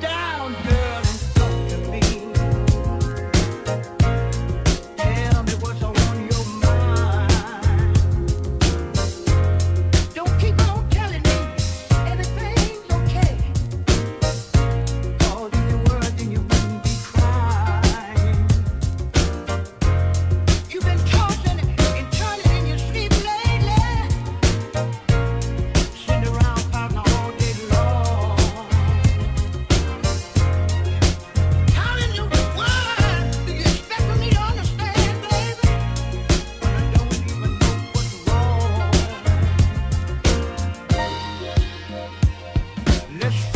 down, girl. Let's